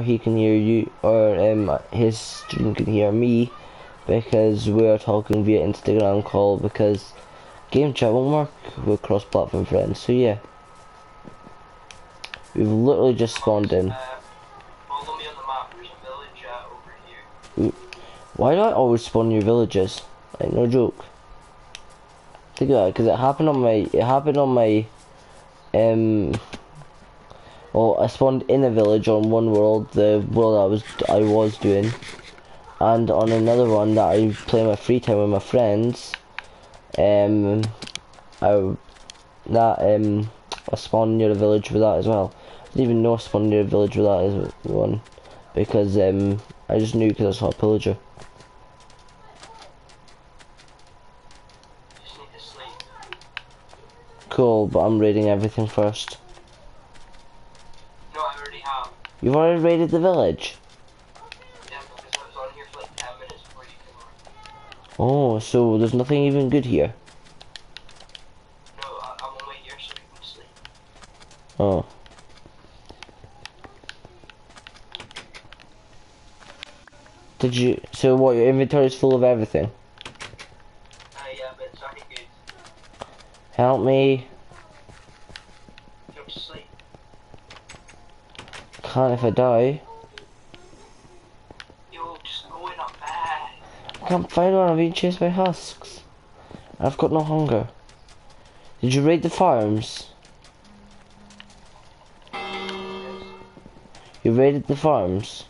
he can hear you, or um, his stream can hear me, because we're talking via Instagram call, because game chat won't work with cross-platform friends, so yeah. We've literally just spawned in. Uh, follow me on the map. There's a village uh. Why do I always spawn new villages? Like, no joke. Think about it, because it happened on my, it happened on my, um, well, I spawned in a village on one world, the world I was, I was doing, and on another one that I play my free time with my friends, um, I, that, um, I spawned near a village with that as well. I didn't even know I spawned near a village with that as one, because, um, I just knew because I saw a pillager. Cool, but I'm raiding everything first. No, I already have. You've already raided the village? Yeah, because I was on here for like 10 minutes before you came Oh, so there's nothing even good here. No, I, here so. Oh. Did you, so what, your inventory is full of everything? Uh, yeah, but it's good. Help me. Can't if I die. Yo, just go in a bed. I can't find one, I'm being chased by husks. I've got no hunger. Did you raid the farms? You raided the farms?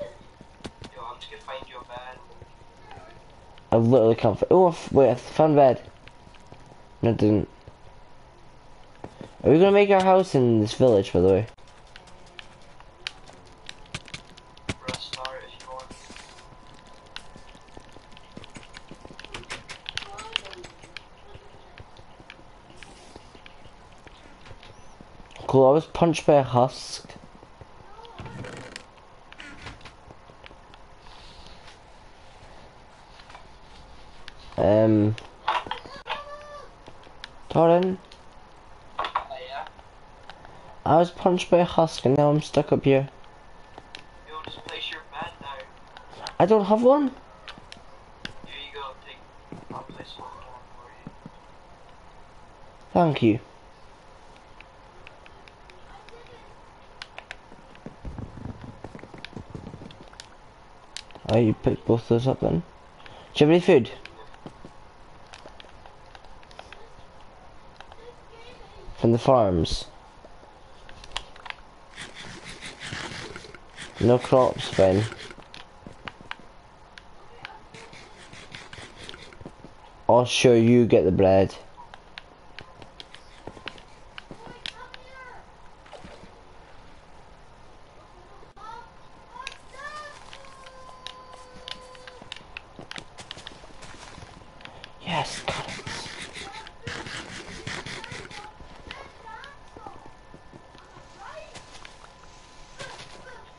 I'm just gonna find you a bed. I literally can't find. Oh, wait, I found bed. No, it didn't. Are we gonna make our house in this village, by the way? Press start if you want. Cool, I was punched by a husk. Um. Torrin, Uh, yeah. I was punched by a husk and now I'm stuck up here. Yo, just place your bed now. I don't have one. Here you go, take. I'll place one for you. Thank you. Oh, you picked both those up then? Do you have any food? From the farms? No crops, fine. I'll sure you get the bread. Yes, got it.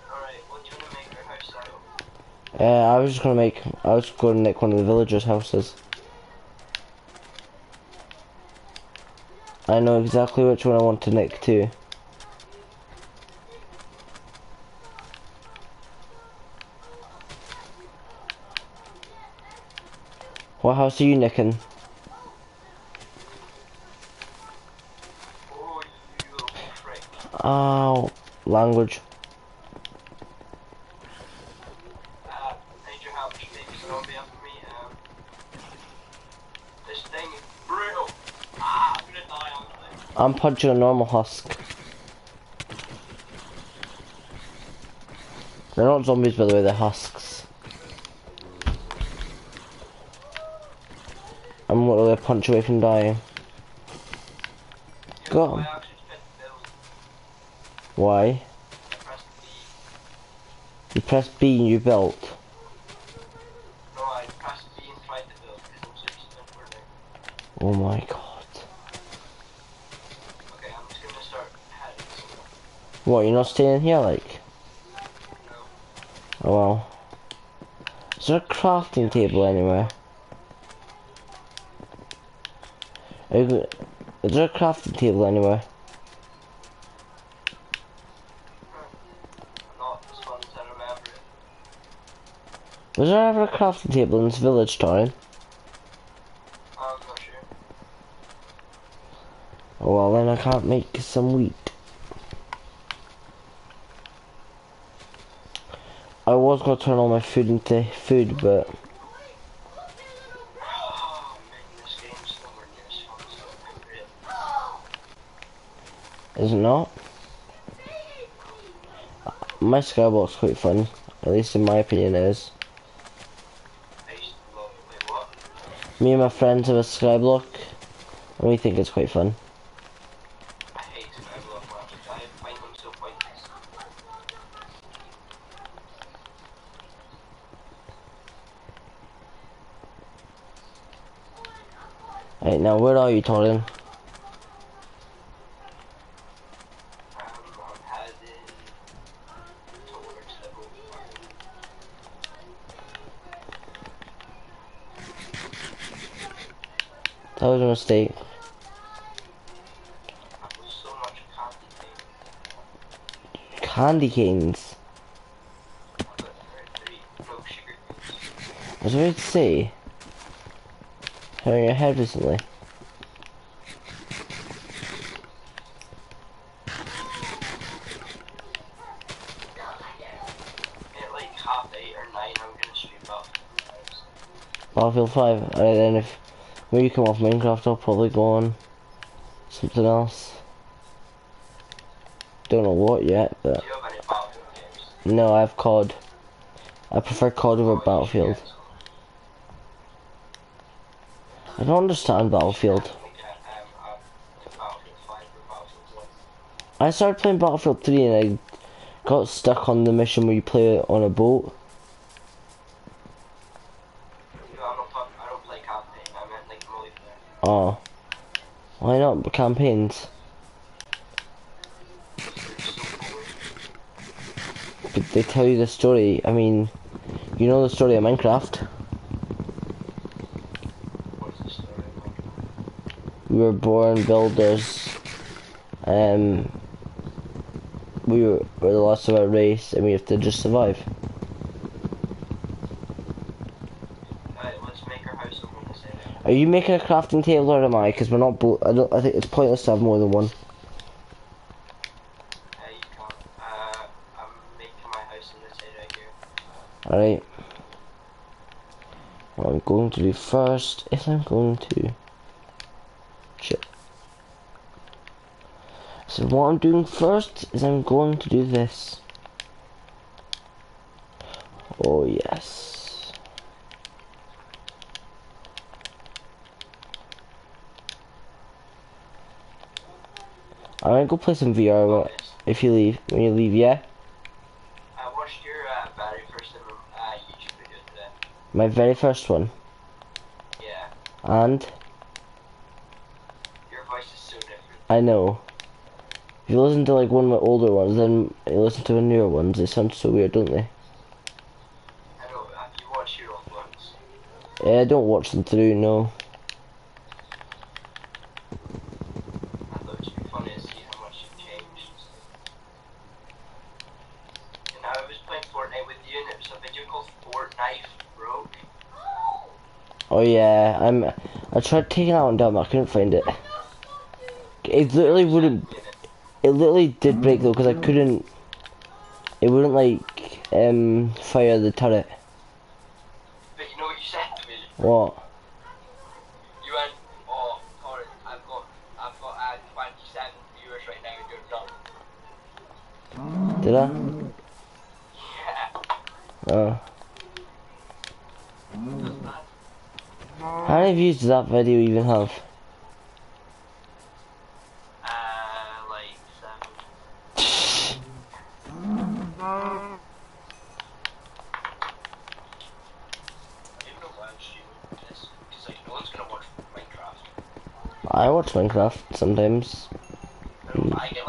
Alright, what do you want to make your house out of? Uh, I was just gonna make, Was gonna nick one of the villagers' houses. I know exactly which one I want to nick too. What house are you nicking? Oh, you little prick. Oh, language. Uh, I need your help, just maybe someone be after me. Um, this thing is brutal. Ah, I'm gonna die on it. I'm punching a normal husk. They're not zombies by the way, they're husks. I'm literally a punch away from dying. Yo, Go on. I actually just hit the build. Why? You press B and you built. What, you're not staying here, like? No. Oh well. Is there a crafting table anywhere? Is there a crafting table anywhere? Was there ever a crafting table in this village, Torin? Oh, well, then I can't make some wheat. Was gonna turn all my food into food, but is it not? My skyblock's quite fun, at least in my opinion it is. Me and my friends have a skyblock, and we think it's quite fun. I hate Skyblock maps. I find them so pointless. Right, now where are you, Torin? I'm heading towards the boat. That was a mistake. Candy cane. Candy canes. I was about to say. Hurting your head recently. At like half eight or nine, I'm gonna stream up. Battlefield 5. Alright then, if when you come off Minecraft, I'll probably go on something else. Don't know what yet, but Do you have any Battlefield games? no, I have COD. I prefer COD over Battlefield. I don't understand Battlefield. Um, like Battlefield 5 or Battlefield 1. I started playing Battlefield 3 and I got stuck on the mission where you play on a boat. No, I'm not talking, I don't play campaign, I meant like multiplayer. Oh. Why not campaigns? But they tell you the story. I mean, you know the story of Minecraft. We were born builders. Um, we were, we're the last of our race, and we have to just survive. Alright, let's make our house over in this area. Are you making a crafting table or am I? Because we're not both. I don't. I think it's pointless to have more than one. Uh. Uh, I'm making my house in this area here. All right. What I'm going to do first is I'm going to. Shit. So what I'm doing first is I'm going to do this. Oh yes. I'm gonna go play some VR if you leave. When you leave, yeah? I watched your uh, very first ever uh, YouTube video today. My very first one. Yeah, And your voice is so different. I know. If you listen to like one of my older ones, then you listen to the newer ones, they sound so weird, don't they? I know, have you watched your old ones? Yeah, I don't watch them through, no. I thought it'd be funny to see how much you've changed. And I was playing Fortnite with you and it was a video called Fortnite Broke. Oh yeah, I'm. I tried taking that one down, but I couldn't find it. It literally wouldn't. It literally did break though, because I couldn't. It wouldn't like um fire the turret. But you know what you said to me? What? You went, oh, Torrent, I've got, I've got uh, 27 viewers right now and you're done. Did I? Yeah. Oh. How many views does that video even have? Uh, like seven. I don't know why I'm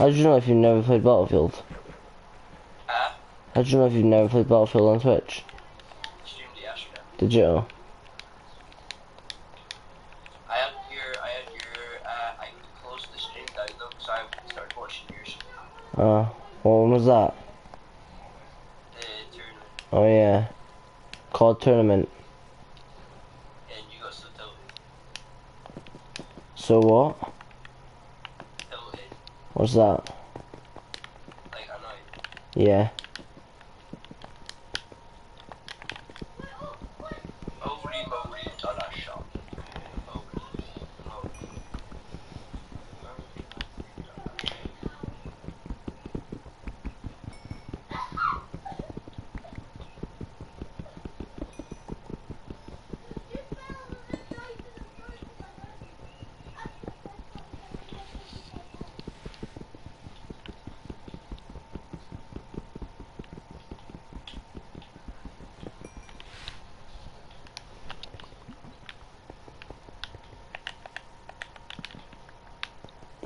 How do you know if you've never played Battlefield? Huh? How do you know if you've never played Battlefield on Twitch? The it. Did you? I had your, I had your, uh, I closed the stream down though I started watching yours. Oh, uh, was that? The tournament. Oh yeah. Called tournament. And you got so tilted. So what? What's that? Yeah. Holy moly, done a shot. Holy moly.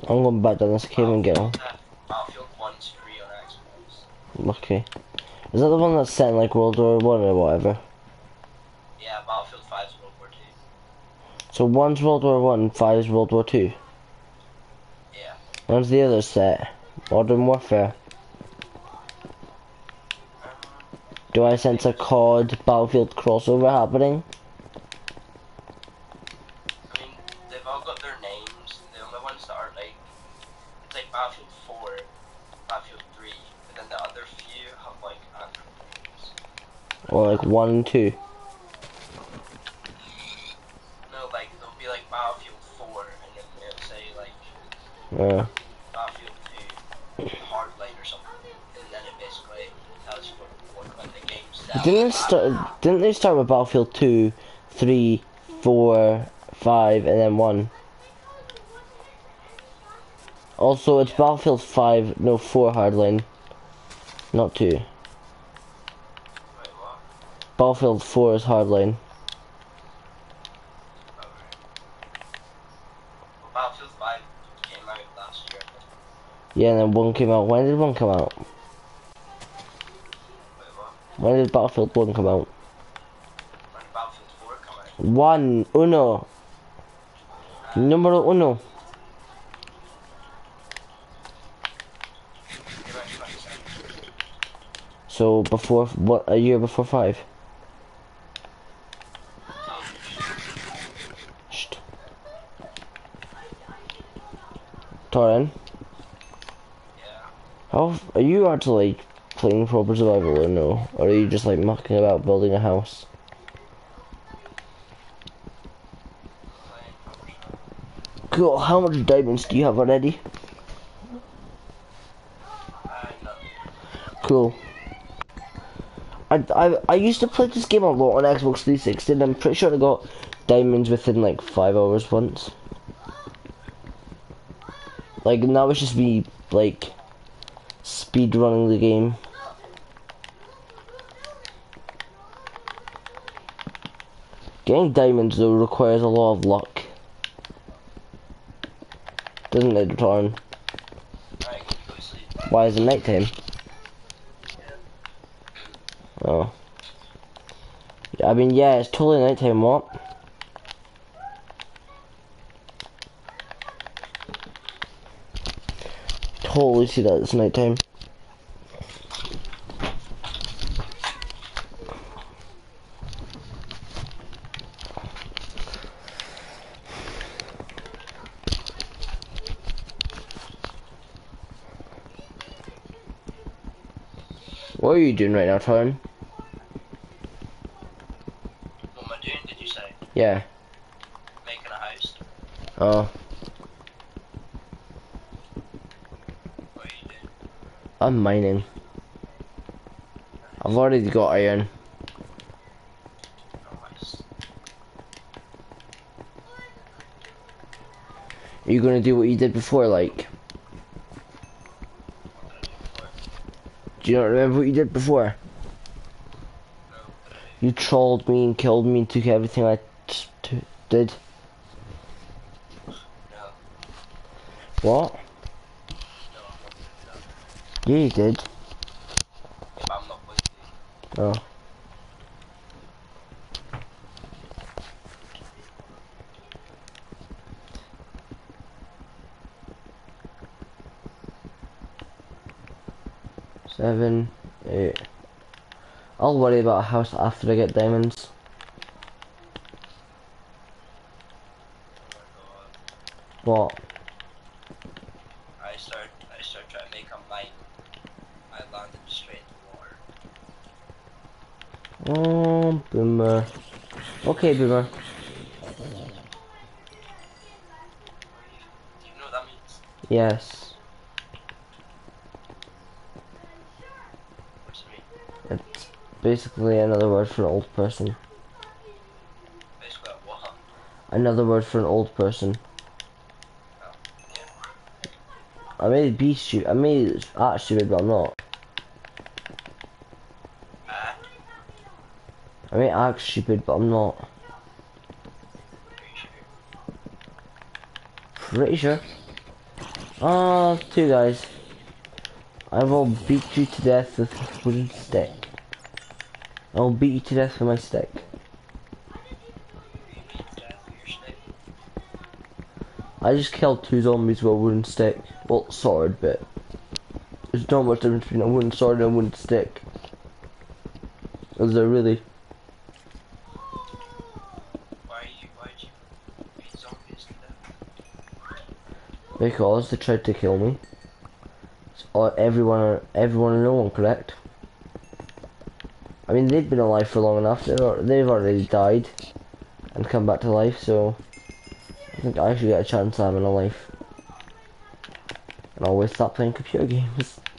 I'm going back down this cave and get one. Uh, Battlefield 1's free on Xbox. Is that the one that's set in like World War One or whatever? Yeah, Battlefield 5's World War 2. So one's World War One, five is World War Two. Yeah. When's the other set? Modern Warfare. Um, Do I sense a COD Battlefield crossover happening? one and two. No, like it'll be like Battlefield Four, and then it'll say like yeah. Battlefield Two Hardline or something, and then it basically tells you what, what like, game's set. Didn't they start? Didn't they start with Battlefield Two, Three, Four, Five, and then One? Also, it's yeah. Battlefield 5, no 4 hardline, not 2. Battlefield four is hardline. Okay. Well, Battlefield 5 came out last year. Yeah, and then one came out. When did one come out? When did Battlefield one come out? When Battlefield 4 come out? One, uno, numero uno. Came out 2017. So before what? A year before five. Shh. Torin, Yeah. Are you actually playing proper survival or no? Or are you just like mucking about building a house? Cool. How much diamonds do you have already? Cool. I, I, I used to play this game a lot on Xbox 360 and I'm pretty sure I got diamonds within like 5 hours once. Like now it's just me like speed running the game. Getting diamonds though requires a lot of luck. Doesn't it, Torn? Why is it nighttime? Oh. I mean, yeah, it's totally nighttime, what? Totally see that it's nighttime. You doing right now, Tyrone? What am I doing, did you say? Yeah. Making a house? Oh, What are you doing? I'm mining. I've already got iron. Nice. Are you gonna do what you did before, like? What did I do before? Do you not remember what you did before? No, what did I You trolled me and killed me and took everything I t- t- did. No, What? no, I'm not that. Yeah, you did. But I'm not going. Oh. seven, eight. I'll worry about a house after I get diamonds. Oh. What? I start I start trying to make a mine. I landed straight in the water. Oh, boomer. Okay, boomer. You know what that means? Yes. What's it mean? It's basically another word for an old person. Basically what? Another word for an old person. Oh, yeah. I may be stupid. I may act stupid, but I'm not. Ah, I may act stupid, but I'm not. pretty sure. Pretty sure. Ah, two guys. I will beat you to death with a wooden stick. I will beat you to death with my stick. I just killed two zombies with a wooden stick. Well, sword, but there's not much difference between a wooden sword and a wooden stick. Is there really? Because they tried to kill me. So, uh, everyone, everyone and no one, correct? I mean, they've been alive for long enough. They're, they've already died and come back to life, so I think I should get a chance at having a life. And always stop playing computer games.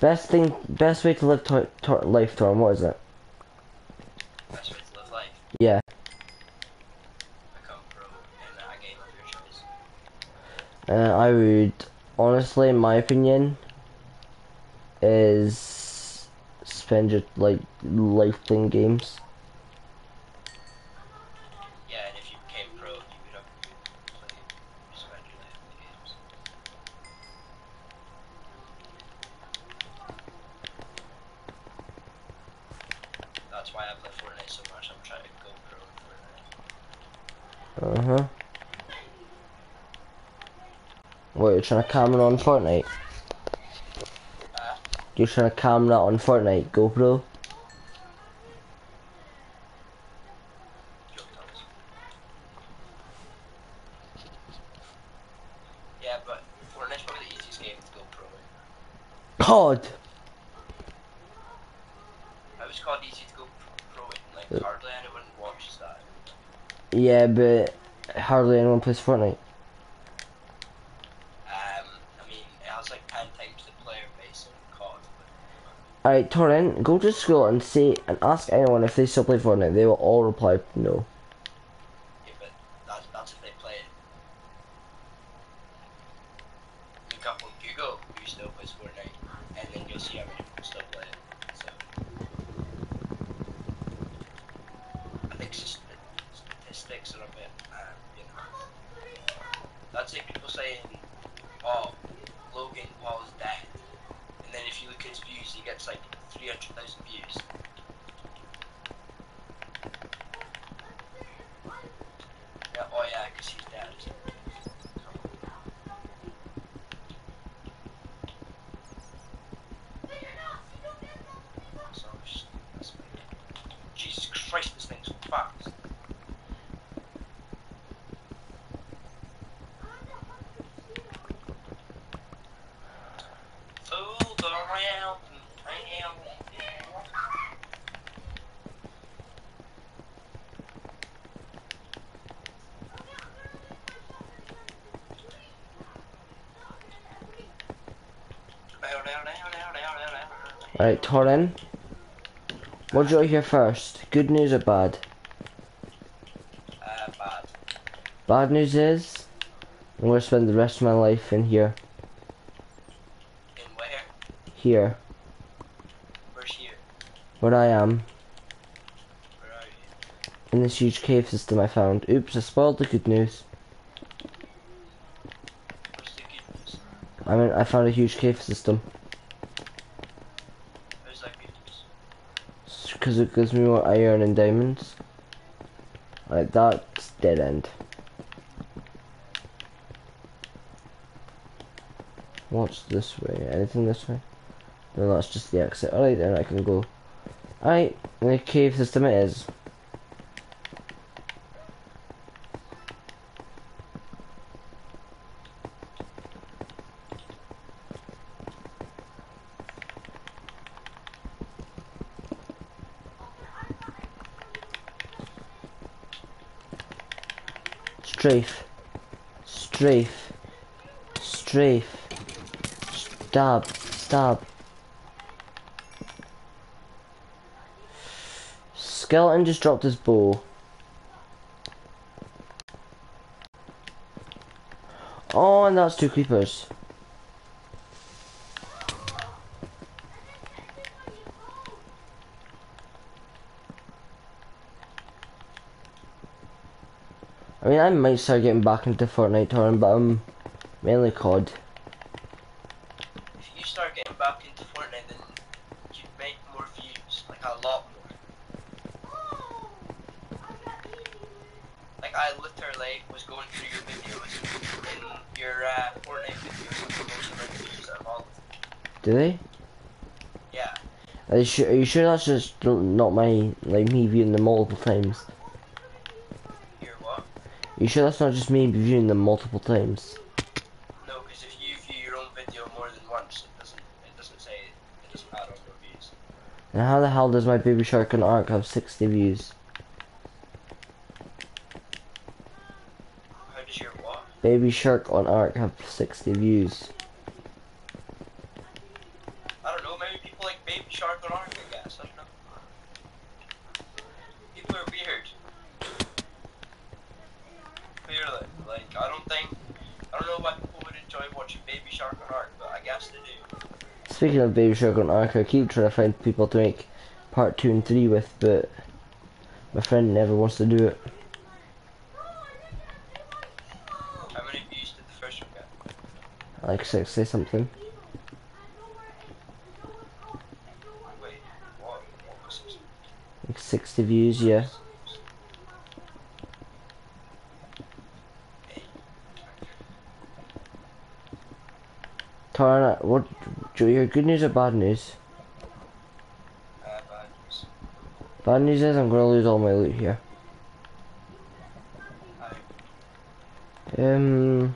Best thing, best way to live to, to, life, Torm. What is it? Best way to live life. Yeah. Become pro in a game of your choice. Uh, I would honestly, in my opinion, is spend your like life playing games. Yeah, and if you became pro, you would have played spend your life in the games. That's why I play Fortnite so much. I'm trying to go pro in Fortnite. Uh huh. You're trying to camera on Fortnite? Uh, You're trying to camera on Fortnite, GoPro? Yeah, but Fortnite's probably the easiest game to go pro in. God. I was called easy to go pro in. Like hardly anyone watches that. Yeah, but hardly anyone plays Fortnite. Um, I mean, it has like 10 times the player base in COD. Alright, Torrent, go to school and say and ask anyone if they still play Fortnite. They will all reply no. Yeah, but that's, that's if they play it. Look up on Google who still plays Fortnite, and then you'll see how many people still play it. So, I think st- statistics are a bit, um, you know. That's like people saying, oh, Logan Paul is dead. And then if you look at his views, he gets like 300,000 views. Yeah, oh yeah, because he's dead. So, it's- that's my- Jesus Christ, this thing's fast. Fooled around and around. Alright, Torrent. What do you hear first? Good news or bad? Uh, bad. Bad news is I'm gonna spend the rest of my life in here. In where? Here. Where's here? Where I am. Where are you? In this huge cave system I found. Oops, I spoiled the good news. What's the good news? I mean, I found a huge cave system. because it gives me more iron and diamonds. Like that's dead end. What's this way? Anything this way? No, that's just the exit. Alright then, I can go. Alright, the cave system it is. Strafe. Strafe. Strafe. Stab. Stab. Skeleton just dropped his bow. Oh, and that's two creepers. I might start getting back into Fortnite touring, but I'm mainly COD. If you start getting back into Fortnite, then you'd make more views, like a lot more. Like I literally was going through your videos in your uh, Fortnite videos and the most of views out of all. Do they? Yeah. Are you sure? Are you sure that's just not my like me viewing them multiple times? Your what? Are you sure that's not just me viewing them multiple times? No, because if you view your own video more than once, it doesn't. It doesn't say. It doesn't add your views. And how the hell does my Baby Shark on Ark have 60 views? How does your what? Baby Shark on Ark have 60 views. I don't know. Maybe people like Baby Shark on Ark. I guess. I don't know. People are weird. Clearly, like I don't think. I don't know why people would enjoy watching Baby Shark on Ark, but I guess they do. Speaking of Baby Shark on Ark, I keep trying to find people to make part 2 and 3 with, but my friend never wants to do it. How many views did the first one get? Like 60 something. Wait, what? What? Like 60 views, yeah. Tara, what, do you hear good news or bad news? Uh, bad news. Bad news is I'm gonna lose all my loot here. Um,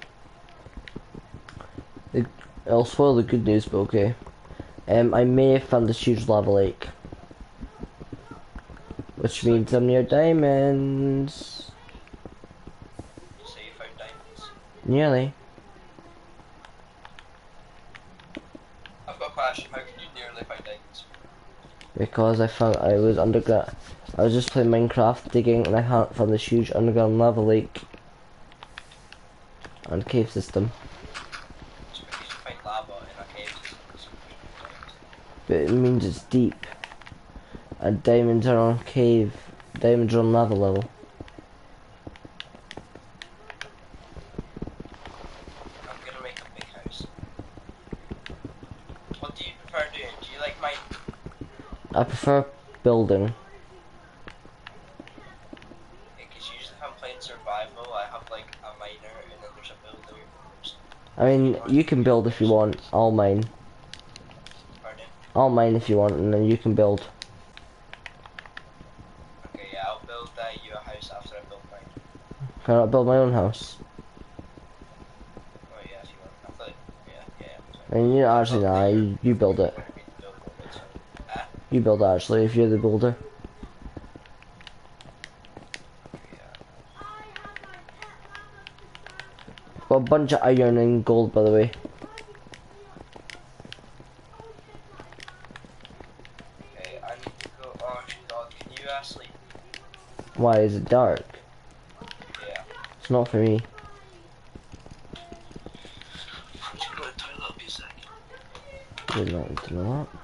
the, I'll spoil the good news, but okay. Um, I may have found this huge lava lake, which means I'm near diamonds. you say you found diamonds. Nearly. I've got a question. How can you nearly find diamonds? Because I found I was underground. I was just playing Minecraft digging, and I found this huge underground lava lake and cave system. But it means it's deep, and diamonds are on cave. Diamonds are on lava level. I'm gonna make a big house. What do you prefer doing? Do you like mine? I prefer building. Because usually if I'm playing survival, I have like a miner and then there's a builder. I mean, you can build if you want. I'll mine. Pardon? I'll mine if you want, and then you can build. Okay, yeah, I'll build uh, you a house after I build mine. Can I build my own house? Oh yeah, if you want. I thought, yeah, yeah. I mean, you actually, nah, you, you build it. You build actually, if you're the builder. Got a bunch of iron and gold, by the way. okay, I need to go. Oh god, can you sleep? Why is it dark? Yeah. It's not for me. I'm just going to the toilet, I'll be. You don't need to know that.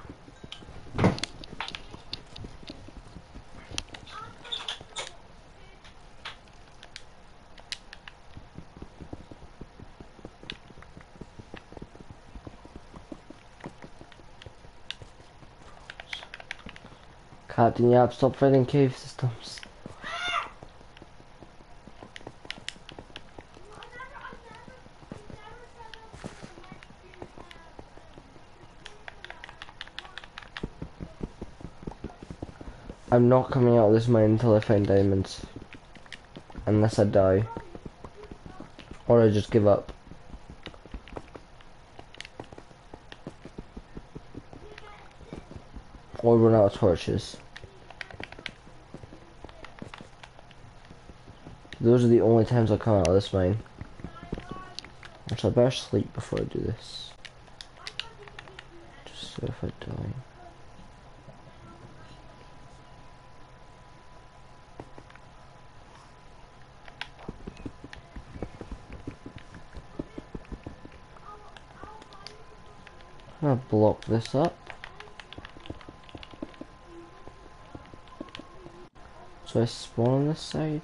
Captain Yapp, stop fighting cave systems. I'm not coming out of this mine until I find diamonds. Unless I die. Or I just give up. Or run out of torches. Those are the only times I come out of this mine. So I better sleep before I do this. Just so if I die. I'm gonna block this up. So I spawn on this side.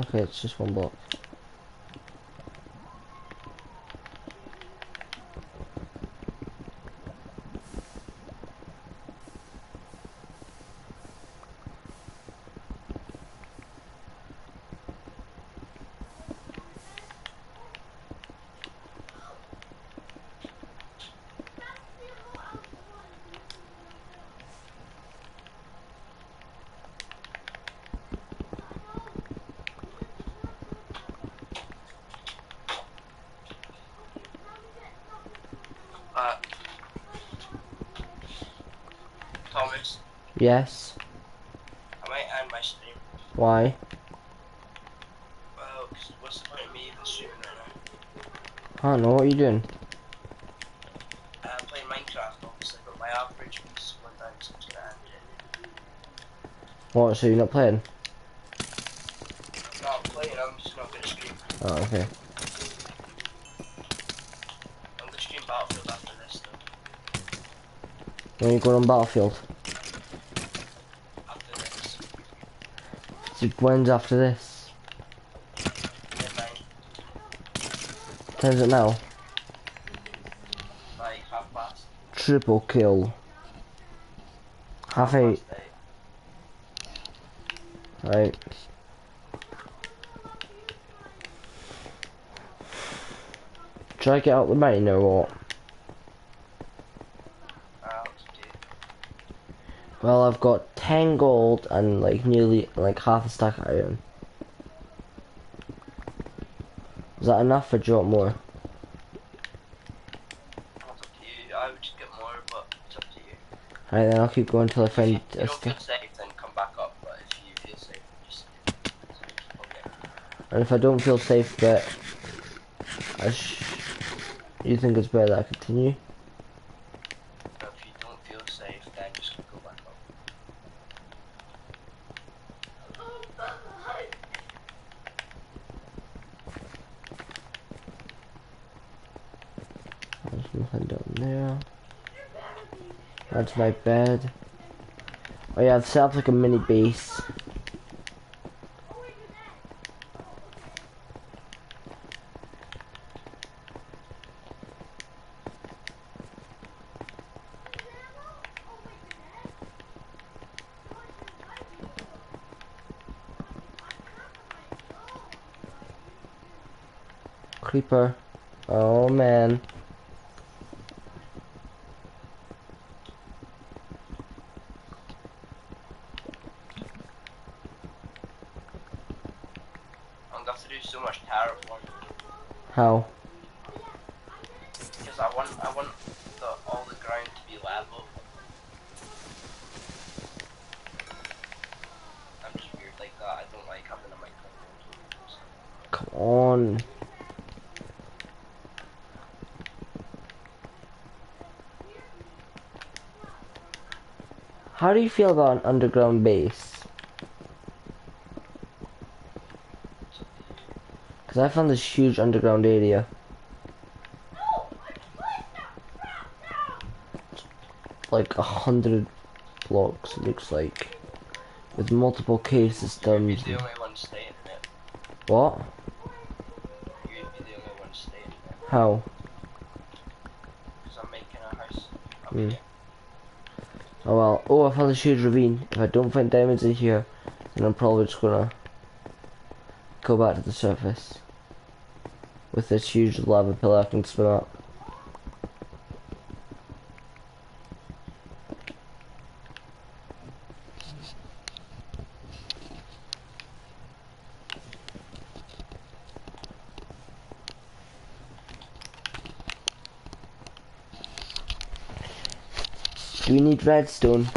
Okay, it's just one block. Uh, Yes. I might end my stream. Why? Well, 'cause what's the point of me even streaming right I don't know what you doing. Uh, I'm playing Minecraft, obviously, but my average views is one time since grand. What? So you're not playing? I'm not playing, I'm just not gonna stream. Oh, okay. I'm gonna stream Battlefield after this, though. When you go on Battlefield? After this. So when's after this? Time's it now? Triple kill. Half eight. Right. Try get out the main or what? Well, I've got 10 gold and like nearly like half a stack of iron. Is that enough or do you want more? It's up to you. I would just get more, but it's up to you. Right then, I'll keep going until I If you, find you a don't feel safe, then come back up. But if you feel safe, just okay. And if I don't feel safe, but I sh you think it's better that I continue? But if you don't feel safe, then just go back up. There's nothing down there. My bed. Oh yeah, set up like a mini base. Creeper. Oh man. I'm gonna have to do so much terraforming How? because I want I want the, all the ground to be level. I'm just weird like that. I don't like having a Minecraft. Come on. How do you feel about an underground base? Because I found this huge underground area. Like a hundred blocks, it looks like. With multiple cave systems. You'd be the only one staying in it. What? You'd be the only one staying in it. How? Because I'm making a house up Hmm. Oh well. Oh, I found this huge ravine. If I don't find diamonds in here, then I'm probably just gonna go back to the surface. With this huge lava pillar I can spin up. Do we need redstone?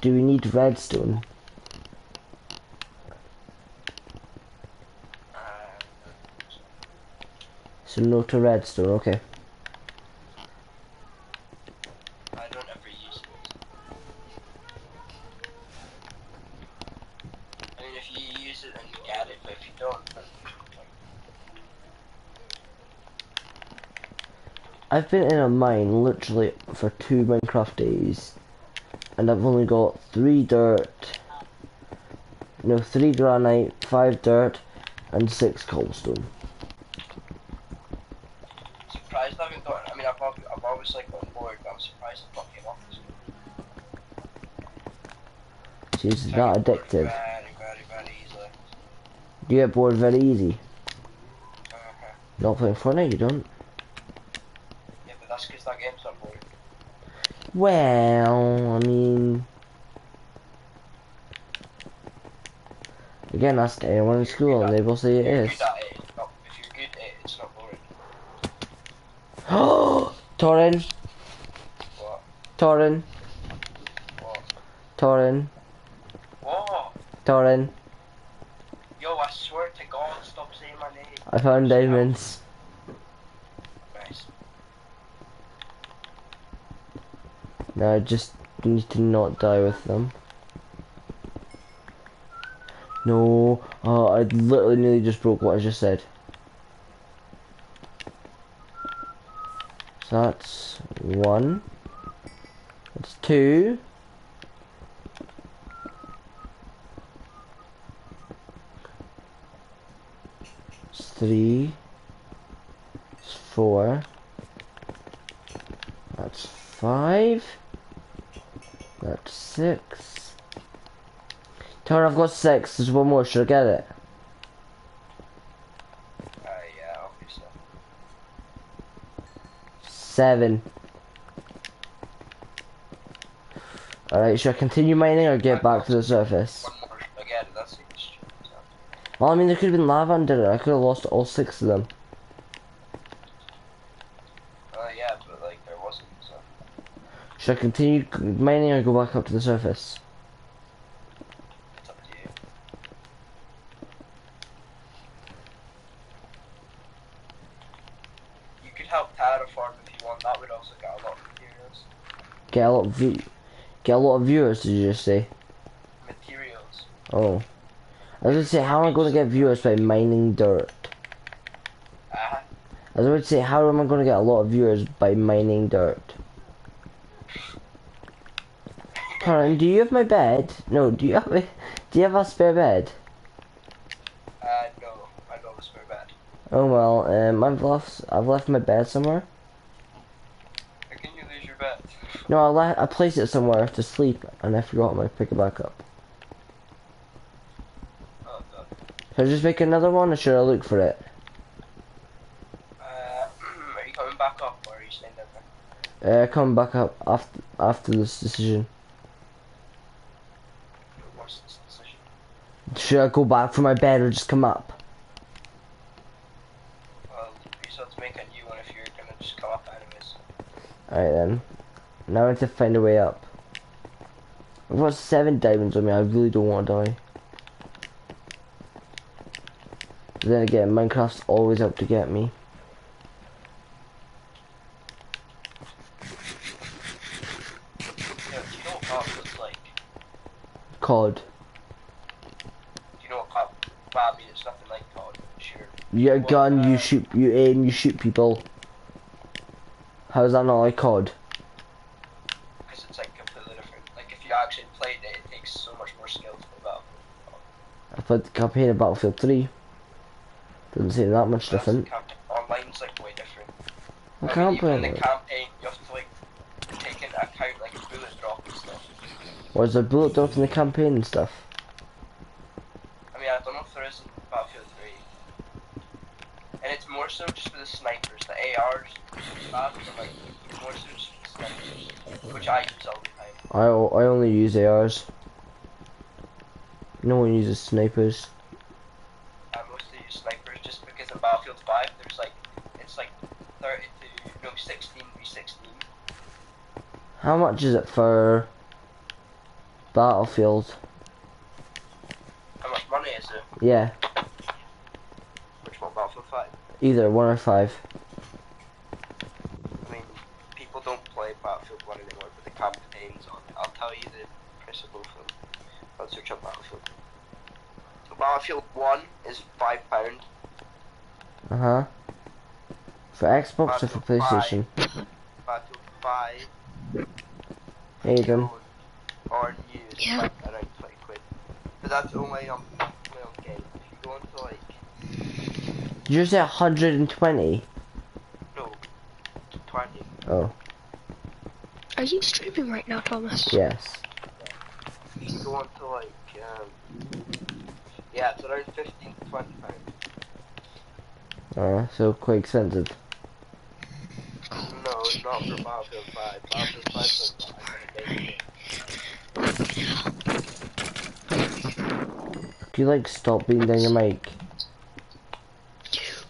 Do we need redstone? So no to redstone, okay. I don't ever use it. I mean, if you use it, then you get it, but if you don't, then, I've been in a mine literally for two Minecraft days, and I've only got three dirt, no, three granite, five dirt, and six cobblestone. surprised I haven't got. I mean, I've, al- I've always like on board, but I'm surprised I've not came off this. She's I that addictive. Very, very, very. You get bored very easy. Uh-huh. Not playing Fortnite, you don't. Yeah, but that's because that game's not boring. Well, I mean, again, ask anyone in school, and they will say it is. it, it's not, it, it's not boring. Torin, What? Torin, What? Torin? Torin. Yo, I swear to God, stop saying my name. I found diamonds. Nice. Now I just need to not die with them. No, oh, I literally nearly just broke what I just said. So that's one. That's two. Three. Four. That's five. That's six. Tara, I've got six. There's one more. Should I get it? Uh, yeah. Seven. Alright, should I continue mining or get back to the surface? One more spaghetti, that seems stupid. so. Well, I mean, there could have been lava under it. I could have lost all six of them. Uh, yeah, but like, there wasn't, so. Should I continue mining or go back up to the surface? It's up to you. You could help terraform if you want, that would also get a lot of materials. Get a lot of. Get a lot of viewers. Did you just say? Materials. Oh. I was gonna say, how am I gonna get viewers by mining dirt? Uh, I was about to say, how am I gonna get a lot of viewers by mining dirt? Karen, do you have my bed? No, do you have a, do you have a spare bed? uh, no, I don't have a spare bed. Oh well, um, I've left, I've left my bed somewhere. How can you lose your bed? No, I left, I placed it somewhere to sleep, and I forgot to pick it back up. Oh, God. Should I just make another one, or should I look for it? Uh, are you coming back up, or are you staying down there? Uh, come back up after after this decision. What's this decision? Should I go back for my bed or just come up? Well, you to make a new one if you're gonna just come up anyways. Alright then. Now I need to find a way up. I've got seven diamonds on me, I really don't want to die. But then again, Minecraft's always out to get me. Yeah, do you know what crab looks like? COD. Do you know? Well, I mean, it's nothing like cod, sure. You get a gun, you uh, shoot, you aim, you shoot people. How's that not like COD? Because it's like completely different. Like, if you actually played it, it takes so much more skill to play that. I played the campaign of Battlefield 3. Doesn't seem that much That's different. Online's like way different. I I can't mean, play the campaign, eh, you have to like take into account like bullet drop and stuff. Was there bullet drop in the campaign and stuff? I mean, I don't know if there is in Battlefield 3. And it's more so just for the snipers. The ARs, bad, but like, more so just for the snipers. Which I use all the time. I, I only use ARs. No one uses snipers. I mostly use snipers just because in Battlefield 5, there's like, it's like 32, no, 16 v 16. How much is it for Battlefield? How much money is it? Yeah, Which one, Battlefield 5? either one or five. I mean, people don't play Battlefield 1 anymore, but the campaign's on it. I'll tell you the price of both of them. I'll search up Battlefield. So Battlefield 1 is £5. Uh huh. For Xbox or for PlayStation? Battlefield 5 Aiden. or new is Yeah. like around 20 quid. But that's only on, only on game. If you go into like, Did you say 120? no, 20. Oh, Are you streaming right now, Thomas? yes. You can go into like, um, yeah, it's around 15 to 20 pounds. Uh, so quite expensive. No, it's not for Battlefield 5. Battlefield 5 is like a game. Could you like stop being down your mic?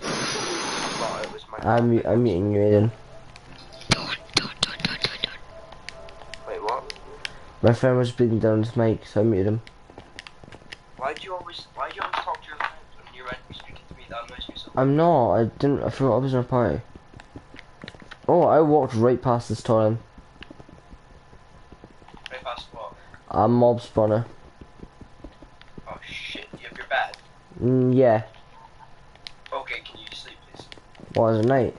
Well, it was my I'm, I'm muting you, Aiden. Wait, what? My friend was breathing down his mic, so I muted him. Why do you always, why do you always talk to your friends when you're speaking to me? That annoys me so I'm not, I didn't, I forgot I was in a party. Oh, I walked right past this time. Right past what? I'm mob spawner. Oh shit, you have your bed? Mm, yeah. Okay, can you sleep please? What is it night?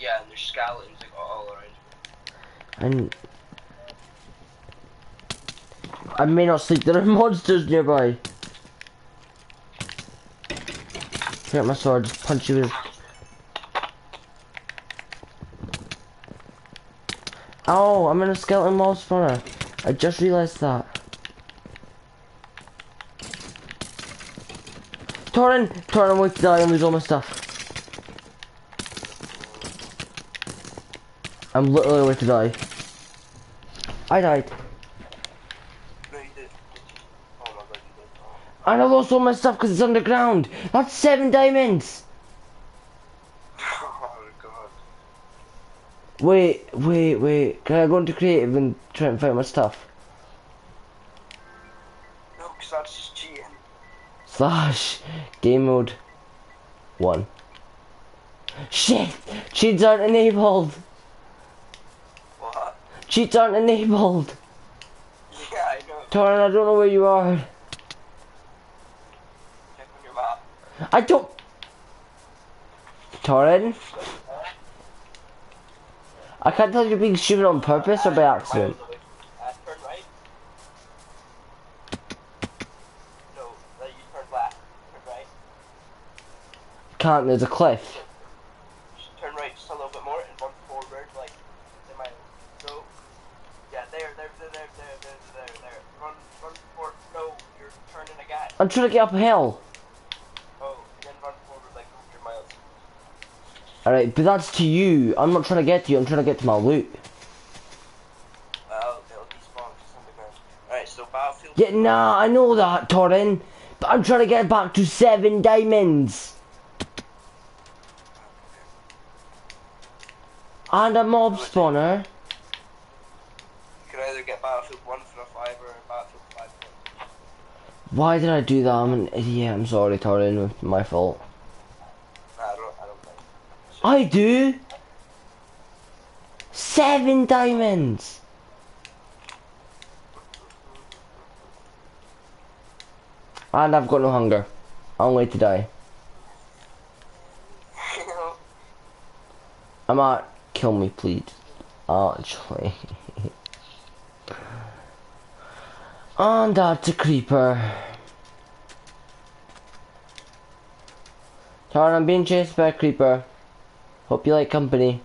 Yeah, and there's skeletons like all around. And I may not sleep. There are monsters nearby. Pick up my sword. Just punch you with. Oh, I'm in a skeleton mob spawner. I just realised that. Torin, Torin, I'm going to die and lose all my stuff. I'm literally going to die. I died. And I lost all my stuff because it's underground. That's seven diamonds. oh god. Wait, wait, wait. Can I go into creative and try and find my stuff? No, because that's just cheating. Slash game mode one. Shit! Cheats aren't enabled. What? Cheats aren't enabled. Yeah, I know. Torrin, I don't know where you are. Check on your map. I don't. Torrin, I can't tell if you're being stupid on purpose or by accident. Can't. There's a cliff. Turn right just a little bit more and run forward like a mile. So, yeah, there, there, there, there, there, there, there, there. Run, run forward. No, you're turning again. I'm trying to get uphill. Oh, then run forward like 100 miles. Alright, but that's to you. I'm not trying to get to you, I'm trying to get to my loot. Oh, well, it'll despawn just underground. Alright, so Battlefield. Yeah, nah, I know that, Torin. But I'm trying to get back to seven diamonds. And a mob spawner. You can either get Battlefield 1 for a 5 or Battlefield 5 Why did I do that? I'm an idiot. I'm sorry, Torin. My fault. Nah, I don't, I don't think. I do. Seven diamonds. And I've got no hunger. I'm wait to die. I'm out. Kill me, please. Actually. and that's a creeper. Sorry, I'm being chased by a creeper. Hope you like company.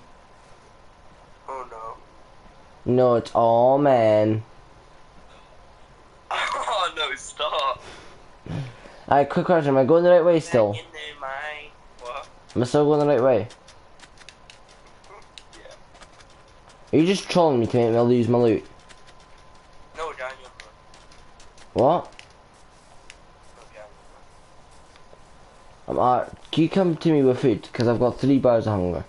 oh no. No, it's all man. Oh no, stop. Alright, quick question. Am I going the right way still? Get in there, man. What? Am I still going the right way? Yeah. Are you just trolling me to make me lose my loot? No, Daniel. What? No, Daniel. I'm uh, can you come to me with food? Because I've got three bars of hunger.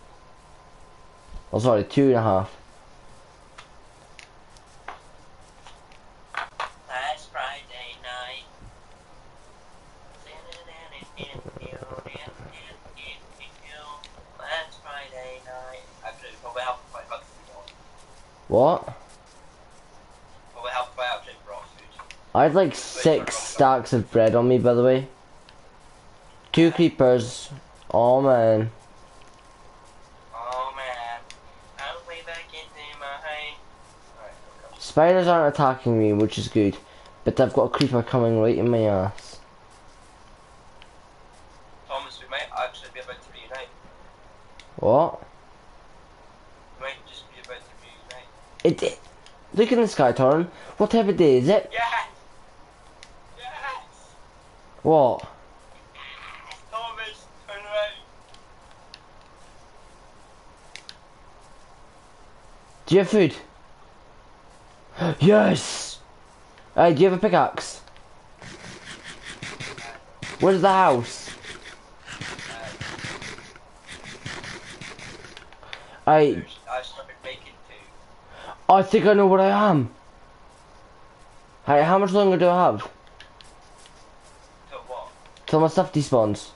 Oh, sorry, two and a half. Last Friday night. Last Friday night. Actually, probably help if I got food on. What? Probably help if I actually. I had like six stacks of bread on me, by the way. Two creepers. Oh man. Oh man. I'm way back into my home. Alright, okay. Spiders aren't attacking me, which is good. But I've got a creeper coming right in my ass. Thomas, we might actually be about to reunite. What? We might just be about to reunite. It, it Look in the sky, Torrin. What type of day is it? Yes! Yes! What? Thomas, turn around. Do you have food? yes! Hey, do you have a pickaxe? Where's the house? I I started making two. I think I know where I am. Hey, how much longer do I have? To what? Till my stuff despawns.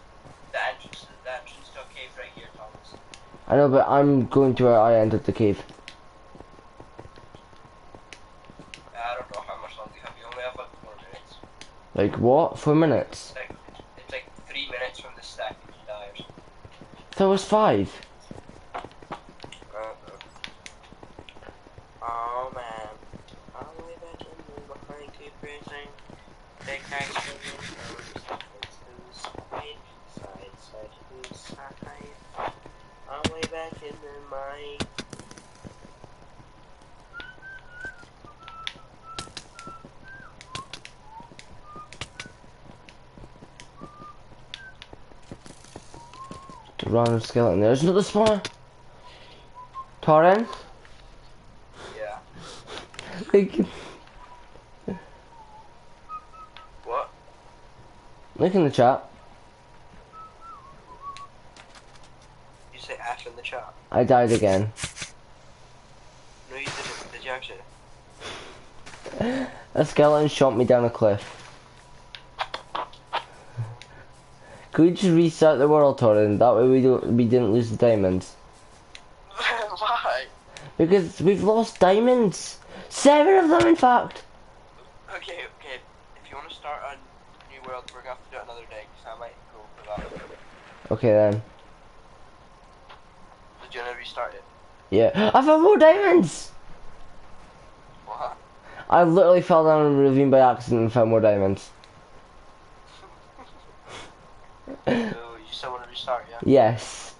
The entrance, the entrance to a cave right here, Thomas. I know, but I'm going to where I entered the cave. I don't know how much longer you have. You only have like four minutes. Like what? Four minutes? It's like, it's like three minutes from the stack if you die or something. That was five. Oh man. All the way back in the behind keep racing. Big guys side, side, side, who's side. All the way back in the mine. The random skeleton. There's another spawner. Torren? Yeah. Like, What? look in the chat. You say Ash in the chat? I died again. No, you didn't. Did you actually? A skeleton shot me down a cliff. Could we just restart the world, Torren? That way we don't we didn't lose the diamonds. Why? Because we've lost diamonds. Seven of them, in fact. Okay, okay. If you want to start a new world, we're gonna have to do it another day, because I might go for that. Okay then. Did you want to restart it? Yeah. I found more diamonds. What? I literally fell down a ravine by accident and found more diamonds. So you still want to restart, yeah? Yes.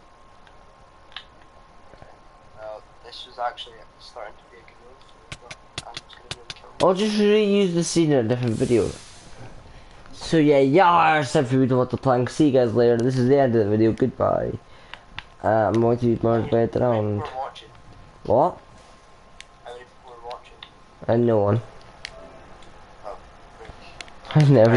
Well, this was actually starting to be a good move, I'm just gonna really kill. I'll just reuse the scene in a different video. So yeah, yeah, time for me to watch the plank. See you guys later. This is the end of the video. Goodbye. Uh, I'm going to be more many around. What? How many people are watching? And no one. Oh. I never.